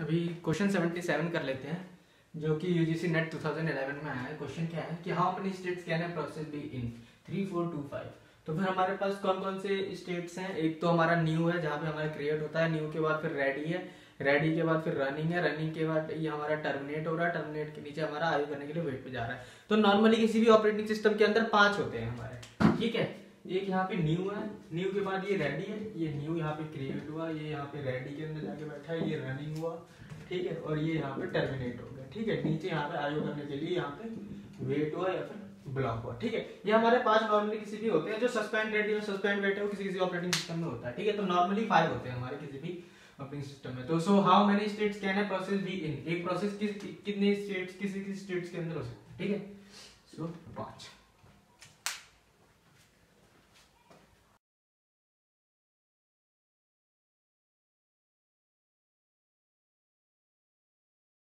अभी question seventy seven कर लेते हैं, जो कि यूजीसी नेट 2011 में आया है। क्वेश्चन क्या है कि हाउ मेनी स्टेट्स कैन है process be in three four two five तो फिर हमारे पास कौन कौन से स्टेट्स हैं? एक तो हमारा न्यू है, जहाँ पे हमारा क्रिएट होता है। न्यू के बाद फिर रेडी है। रेडी के बाद फिर रनिंग है। रनिंग के बाद ये हमारा टर्मिनेट हो रहा है। टर्मिनेट के नीचे हमारा आयु करने के लिए वेट पे जा रहा है। तो नॉर्मली किसी भी ऑपरेटिंग सिस्टम के अंदर पाँच होते हैं हमारे। ठीक है? एक यहाँ पे न्यू है। न्यू के बाद ये रेडी है। ये न्यू यहाँ पे क्रिएट हुआ, ये यहाँ पे रेडी के अंदर जाके बैठा है। ये रनिंग हुआ, ठीक है? और ये यहाँ पे टर्मिनेट हो गया, ठीक है? नीचे यहाँ पे आयु करने के लिए यहाँ पे वेट हुआ या फिर ब्लॉक हुआ, ठीक है? ये हमारे पाँच नॉर्मली किसी भी होते हैं, जो सस्पेंड रेडी और सस्पेंड वेट है वो किसी किसी ऑपरेटिंग सिस्टम में होता है, ठीक है? तो नॉर्मली फाइव होते हैं हमारे किसी भी ऑपरेटिंग सिस्टम में। तो so how many states can है प्रोसेस बी इन एक प्रोसेस कितने स्टेट्स किसी किसी स्टेट्स के अंदर हो सकते हैं, ठीक है? सो पाँच